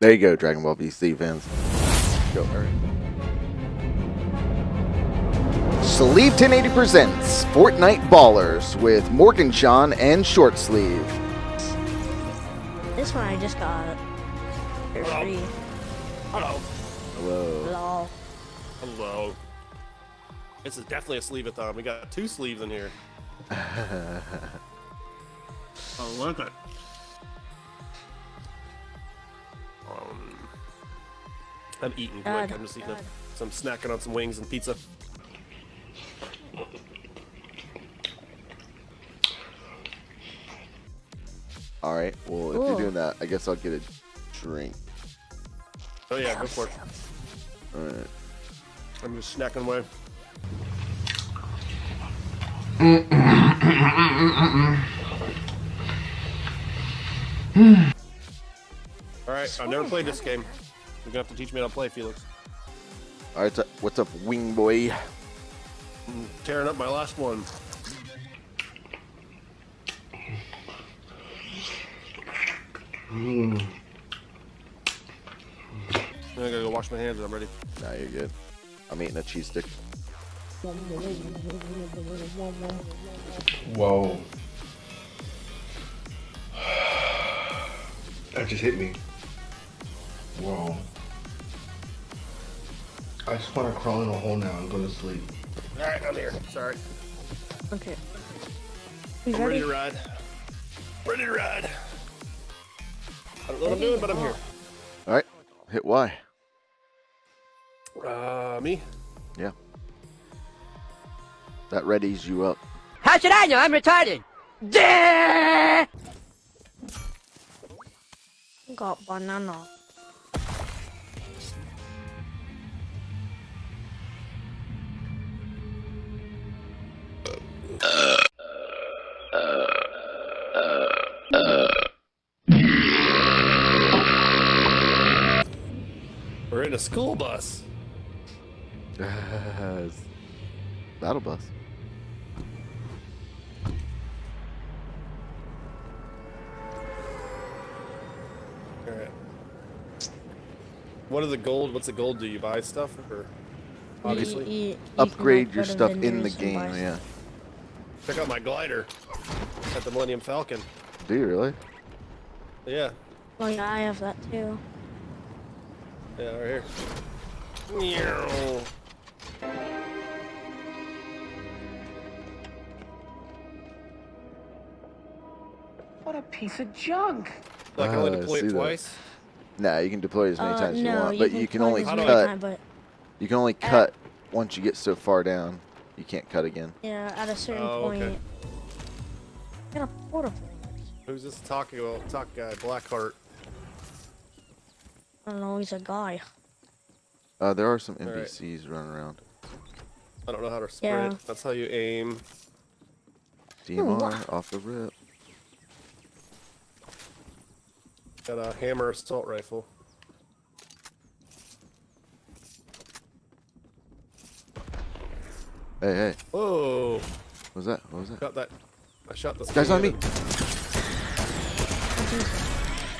There you go, Dragon Ball VC fans. Go, Eric. Sleeve 1080 presents Fortnite Ballers with Morgan Sean and Short Sleeve. This one I just got for Hello. free. Hello. Hello. Lol. Hello. This is definitely a sleeve-a-thon. We got two sleeves in here. I like it. I'm eating God, quick. I'm just eating God. a, some snacking on some wings and pizza. Alright, well, if you're doing that, I guess I'll get a drink. Oh yeah, go for it. Alright. I'm just snacking away. All right, I've never played this game. You're gonna have to teach me how to play, Felix. Alright, what's up, Wing Boy? I'm tearing up my last one. I gotta go wash my hands and I'm ready. Nah, you're good. I'm eating a cheese stick. Whoa. That just hit me. Whoa. I just want to crawl in a hole now and go to sleep. All right, I'm here. Sorry. Okay. You I'm ready ready? to ride. Ready to ride. I don't know what I'm doing, but I'm here. Alright, hit Y. Uh, me? Yeah. That readies you up. How should I know? I'm retarded. Yeah! Got banana. A school bus. Battle bus. All right. What are the gold? What's the gold do? You buy stuff or? Obviously. You- you- you Upgrade your stuff in the game, yeah. Check out my glider. At the Millennium Falcon. Do you really? Yeah. Oh yeah, I have that too. Yeah, right here. Meow. What a piece of junk. I can only I deploy see it that. twice. Nah, you can deploy as many Uh, times as you no, want, but you can only as How many do I- cut. time, but You can only Uh, cut once you get so far down. You can't cut again. yeah, at a certain Oh, point. okay. Get a portable. Who's this talking about? Talk guy, Blackheart. I don't know, he's a guy. Uh, there are some All right. NPCs running around. I don't know how to sprint. Yeah. That's how you aim. DMR off the rip. Got a hammer assault rifle. Hey, hey, Whoa! what was that? What was that? Got that. I shot the. Guys on me!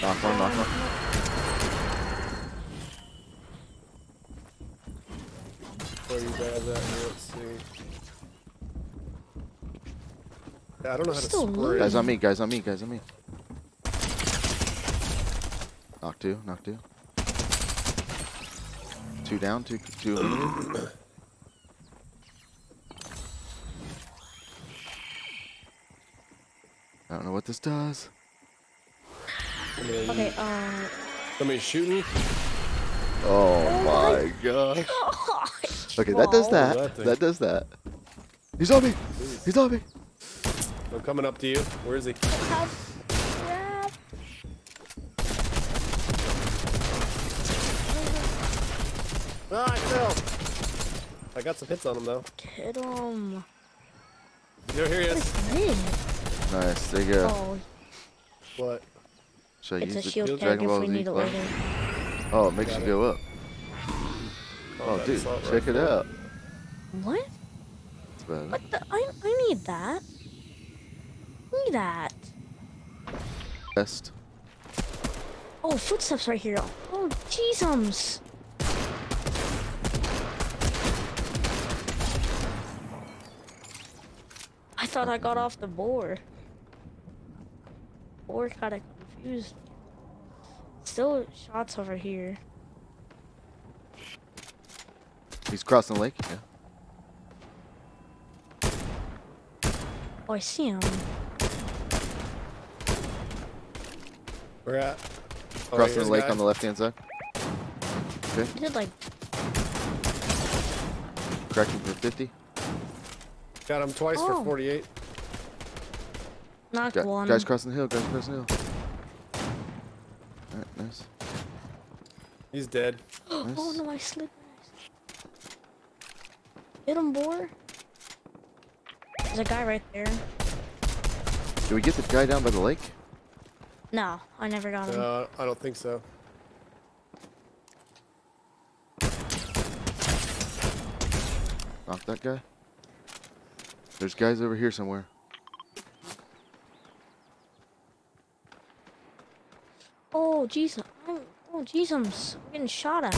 Knock one, knock one. Where you guys? Let's see. Yeah, I don't know how to Still sprint. Guys on me, guys on me, guys on me. Knock two, knock two. Two down, two, two eliminated. I don't know what this does. Somebody, Okay, uh. somebody shooting. Oh my gosh. Okay, that does Whoa. that. That. That does that. He's on me. He's on me. I'm coming up to you. Where is he? Ah, I fell. I got some hits on him though. Hit him. Yo, here he What is. is this? Nice. There you go. Oh, What? Should I it's use the shield tag Dragon if Ball we Z need it later. Oh, it makes Got you it. go up. Oh, oh, dude, assault check it out. What? What the? I, I need that. I need that. Best. Oh, footsteps right here. Oh, jeezums. I thought I got off the board. Board got confused. Still shots over here. He's crossing the lake. Yeah. Oh, I see him. We're at. Oh, Crossing here's the lake guy. on the left hand side. Okay. He did like Cracking for 50. Got him twice Oh. for 48. knocked Got, one. guys crossing the hill. Guys crossing the hill. Alright, nice. He's dead. Oh no, I slid. Hit him, boy. There's a guy right there. Do we get the guy down by the lake? No, I never got him. Uh, I don't think so. Knock that guy. There's guys over here somewhere. Oh, jeez. Oh, oh, jeez, I'm s- I'm getting shot at.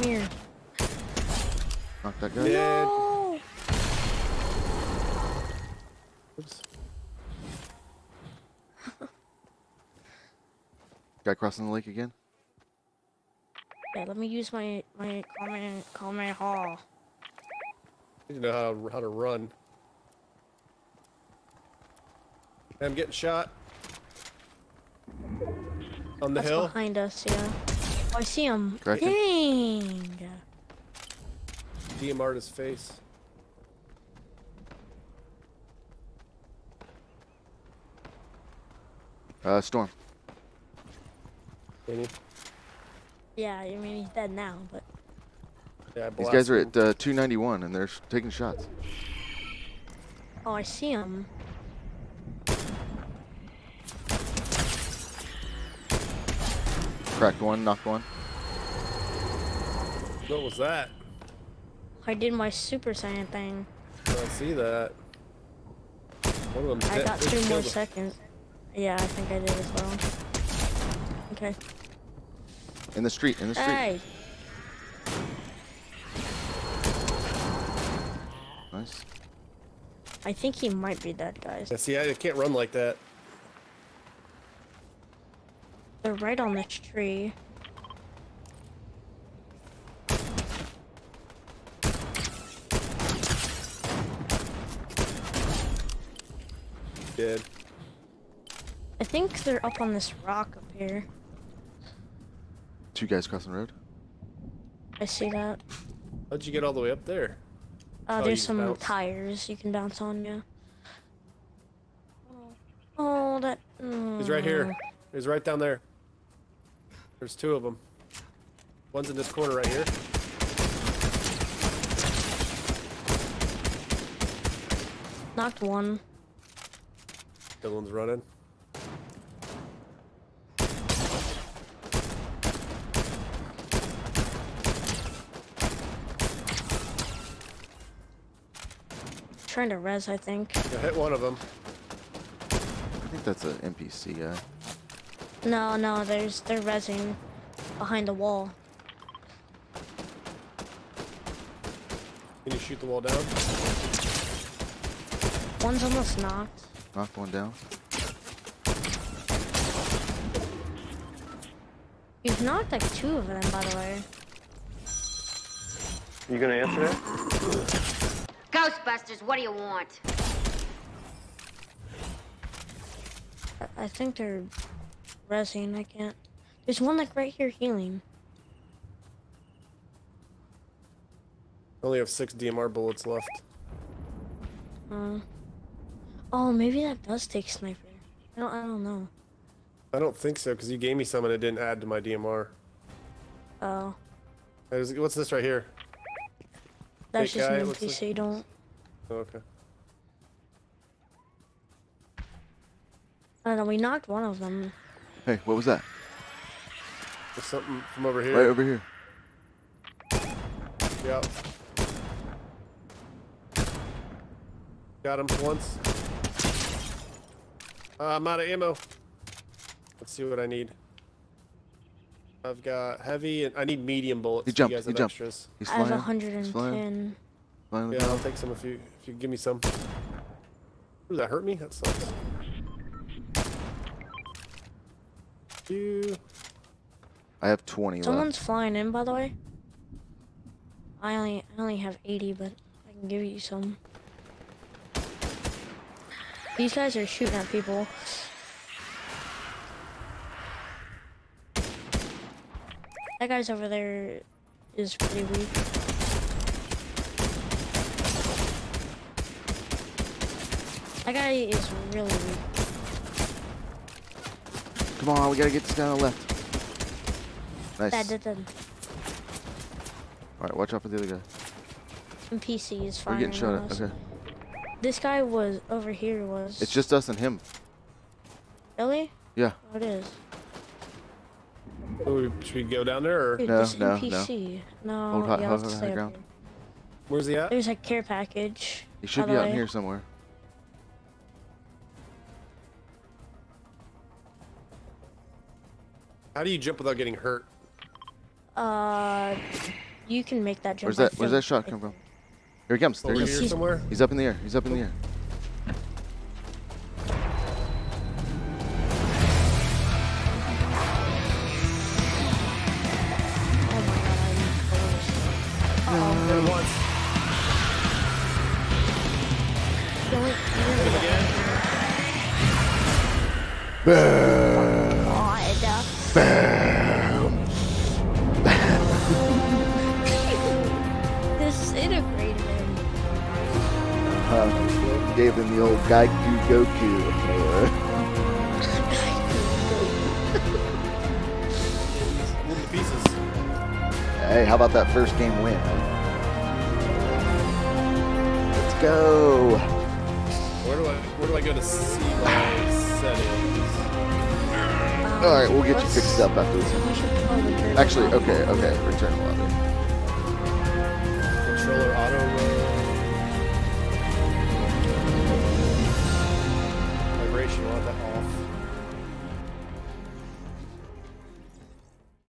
Come here. Knock that guy. Dead. No! Oops. Guy crossing the lake again. Yeah, let me use my my comment comment hall. Need to know how to, how to run. I'm getting shot. On the That's hill. behind us, yeah. Oh, I see him. Cracking. Dang. DMR'd his face. Uh, storm. Didn't? Yeah, I mean he's dead now, but Yeah, These guys are at uh, 291 and they're taking shots. oh, I see him. Cracked one, knocked one. What was that? I did my Super Saiyan thing. I see that. One of them I got two more killed seconds. Yeah, I think I did as well. Okay. In the street, in the street. Hey, Nice. I think he might be dead, guys. Yeah, see, I can't run like that. They're right on this tree. Dead. I think they're up on this rock up here. Two guys crossing the road. I see that. How'd you get all the way up there? Uh, Oh, there's some bounce. tires you can bounce on, yeah. Oh, that. He's right here. mm. He's right down there. There's two of them. One's in this corner right here. Knocked one. The other one's running. Trying to res, I think. I hit one of them. I think that's an NPC guy. No, no, there's they're resing behind the wall. Can you shoot the wall down? One's almost knocked. Knocked one down. You've knocked like two of them, by the way. You gonna answer that? Ghostbusters, what do you want? I- I think they're resing. I can't. There's one like right here healing. I only have six DMR bullets left. Uh, oh, maybe that does take sniper. I don't. I don't know. I don't think so, because you gave me some and it didn't add to my DMR. Oh, There's- What's this right here? that's Big just guy, an looks like. NPC. Don't. Oh, okay. I don't know. We knocked one of them. Hey, what was that? There's something from over here. Right over here. Yep. Got him once. Uh, I'm out of ammo. Let's see what I need. I've got heavy and I need medium bullets. He jumped, You guys he have jumped. extras. He's I have flying. He's flying. 110. flying Yeah, I'll take some if you if you give me some. Ooh, that hurt me. That sucks. You. I have 20 Someone's left. flying in, by the way. I only I only have 80, but I can give you some. These guys are shooting at people. That guy's over there is pretty weak. That guy is really weak. Come on, we gotta get this guy on the left. Nice. That did the Alright, watch out for the other guy. NPC is We're getting shot at. Okay. This guy was over here was. It's just us and him. really? Yeah. Oh, it is. Ooh, should we go down there or Dude, No, no, no. NPC. No, Hold hot- yeah, hold let's high stay up ground. where's he at? There's a care package. He should be the out in here somewhere. How do you jump without getting hurt? Uh, you can make that jump. Where's that? Where's that shot come from? Here he comes. There he here is. He's- somewhere? He's up in the air. He's up in the air. Oh God. Disintegrated him. Uh, gave him the old Gaiku Goku. Pieces. hey, how about that first game win? Let's go. Where do I where do I go to see my settings? All right, we'll get you fixed up after this. Actually, okay, okay. Return lobby. Controller auto.